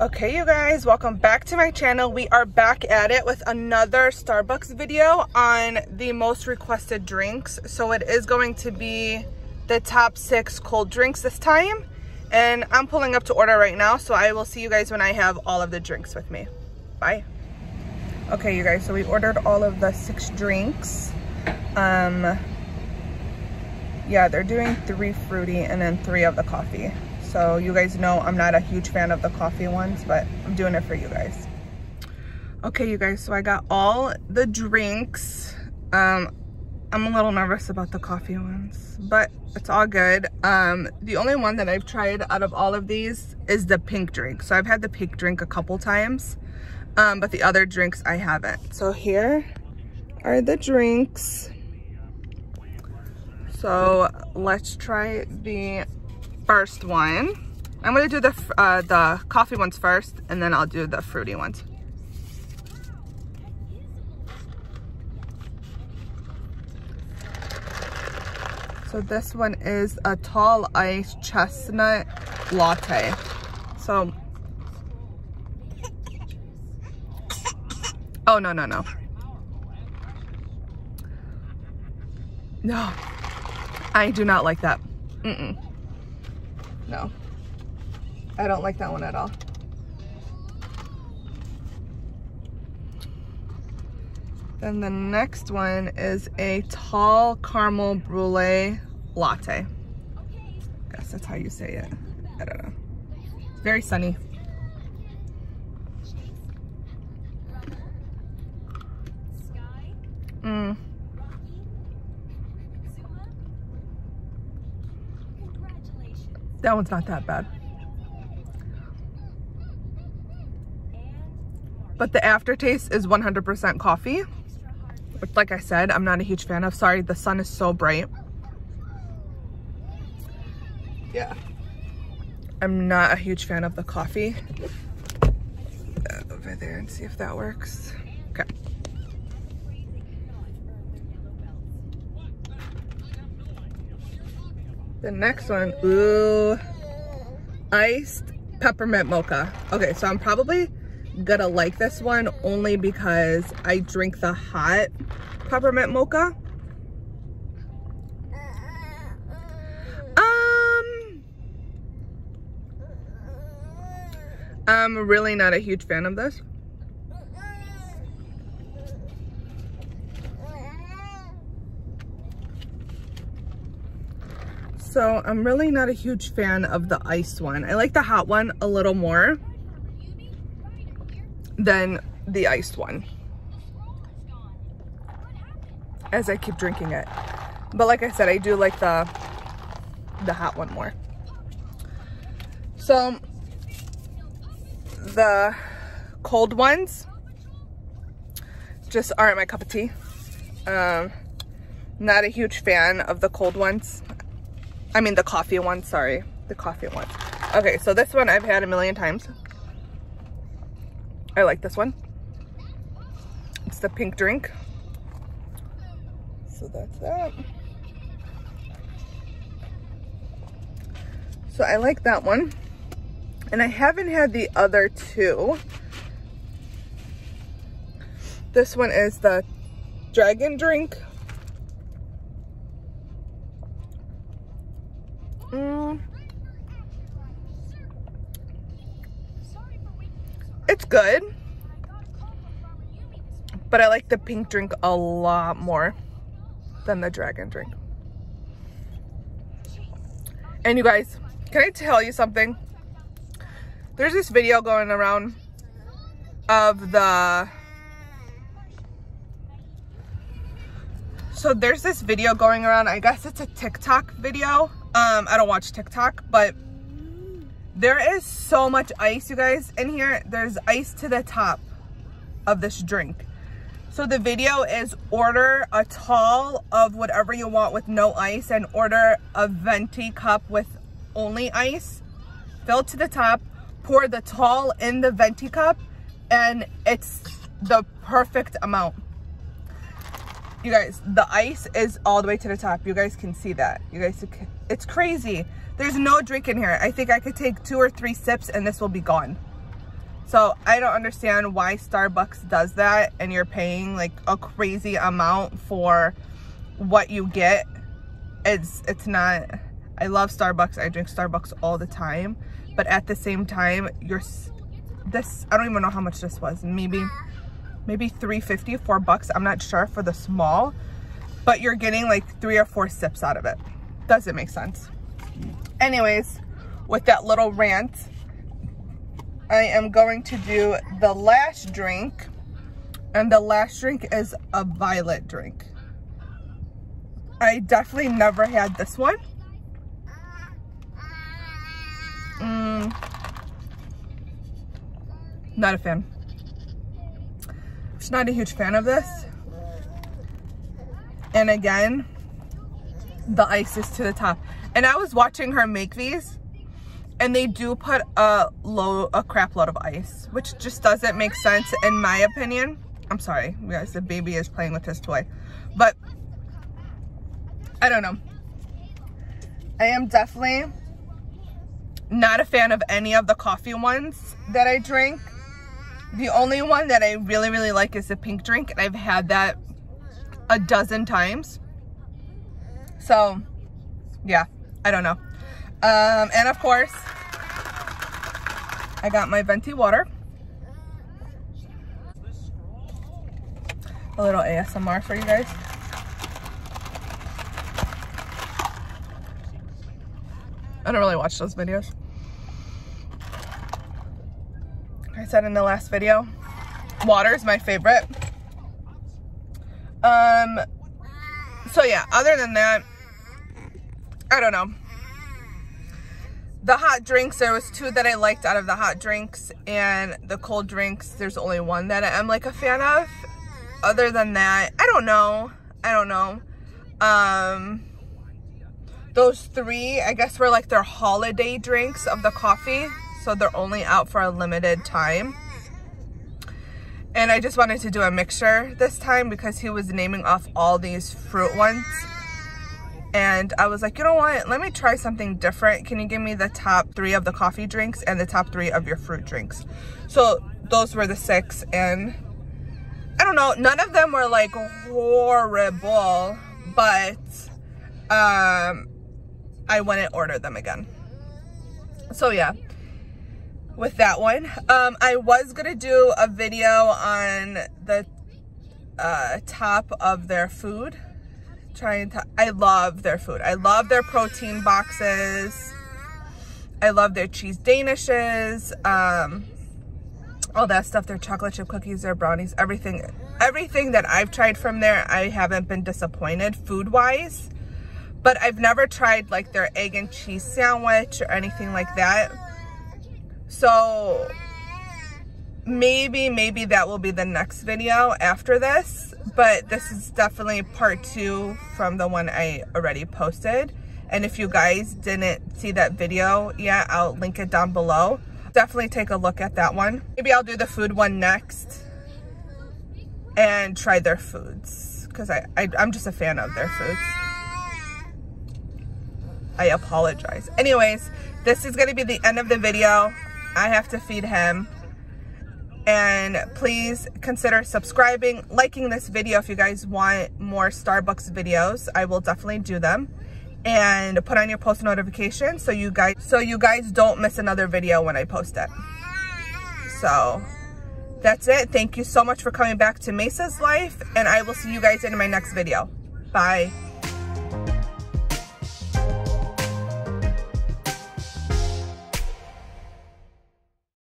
Okay, you guys, welcome back to my channel. We are back at it with another Starbucks video on the most requested drinks. So it is going to be the top six cold drinks this time. And I'm pulling up to order right now, so I will see you guys when I have all of the drinks with me. Bye. Okay, you guys, so we ordered all of the six drinks. Um, yeah, they're doing three fruity and then three of the coffee. So you guys know I'm not a huge fan of the coffee ones, but I'm doing it for you guys. Okay, you guys, so I got all the drinks. Um, I'm a little nervous about the coffee ones, but it's all good. Um, the only one that I've tried out of all of these is the pink drink. So I've had the pink drink a couple times, um, but the other drinks I haven't. So here are the drinks. So let's try the first one. I'm gonna do the, uh, the coffee ones first and then I'll do the fruity ones. So this one is a tall ice chestnut latte. So, oh no, no, no. No, I do not like that. Mm-mm. No. I don't like that one at all. Then the next one is a tall caramel brulee latte. I guess that's how you say it. I don't know. Very sunny. Mm. That one's not that bad. But the aftertaste is 100% coffee. Which, like I said, I'm not a huge fan of. Sorry, the sun is so bright. Yeah. I'm not a huge fan of the coffee. over there and see if that works. Okay. The next one, ooh, iced peppermint mocha. Okay, so I'm probably gonna like this one only because I drink the hot peppermint mocha. Um, I'm really not a huge fan of this. So I'm really not a huge fan of the ice one. I like the hot one a little more than the iced one as I keep drinking it. But like I said, I do like the, the hot one more. So the cold ones just aren't my cup of tea. Um, not a huge fan of the cold ones. I mean the coffee one, sorry. The coffee one. Okay, so this one I've had a million times. I like this one. It's the pink drink. So that's that. So I like that one. And I haven't had the other two. This one is the dragon drink. Mm. It's good. But I like the pink drink a lot more than the dragon drink. And you guys, can I tell you something? There's this video going around of the so there's this video going around i guess it's a tiktok video um i don't watch tiktok but there is so much ice you guys in here. There's ice to the top of this drink. So the video is order a tall of whatever you want with no ice and order a venti cup with only ice. Fill to the top pour the tall in the venti cup and it's the perfect amount you guys the ice is all the way to the top you guys can see that you guys it's crazy there's no drink in here i think i could take two or three sips and this will be gone So I don't understand why Starbucks does that and you're paying like a crazy amount for what you get. It's, it's not, I love Starbucks. I drink Starbucks all the time. But at the same time, you're, this, I don't even know how much this was. Maybe, maybe 350, four bucks. I'm not sure for the small, but you're getting like three or four sips out of it. Doesn't make sense. Anyways, with that little rant, I am going to do the last drink. And the last drink is a violet drink. I definitely never had this one. Mm, not a fan. Not a huge fan of this. And again, the ice is to the top. And I was watching her make these and they do put a low a crap load of ice which just doesn't make sense in my opinion i'm sorry guys the baby is playing with his toy but i don't know i am definitely not a fan of any of the coffee ones that i drink the only one that i really really like is the pink drink and i've had that a dozen times so yeah i don't know um, and of course, I got my venti water. A little ASMR for you guys. I don't really watch those videos. I said in the last video, water is my favorite. Um, so yeah, other than that, I don't know. The hot drinks there was two that i liked out of the hot drinks and the cold drinks. There's only one that i'm like a fan of. Other than that i don't know. I don't know. Um those three i guess were like their holiday drinks of the coffee so they're only out for a limited time and i just wanted to do a mixture this time because he was naming off all these fruit ones and I was like, you know what? Let me try something different. Can you give me the top three of the coffee drinks and the top three of your fruit drinks? So those were the six and I don't know, none of them were like horrible, but um, I wouldn't order them again. So yeah, with that one. Um, I was gonna do a video on the uh, top of their food trying to, I love their food. I love their protein boxes. I love their cheese danishes. Um, all that stuff, their chocolate chip cookies, their brownies, everything. Everything that I've tried from there, I haven't been disappointed food-wise. But I've never tried like their egg and cheese sandwich or anything like that. So maybe, maybe that will be the next video after this but this is definitely part two from the one I already posted. And if you guys didn't see that video yet, I'll link it down below. Definitely take a look at that one. Maybe I'll do the food one next and try their foods because I, I, I'm just a fan of their foods. I apologize. Anyways, this is going to be the end of the video. I have to feed him. And please consider subscribing liking this video if you guys want more starbucks videos. I will definitely do them. And put on your post notification so you guys so you guys don't miss another video when i post it. So that's it. Thank you so much for coming back to mesa's life and i will see you guys in my next video. Bye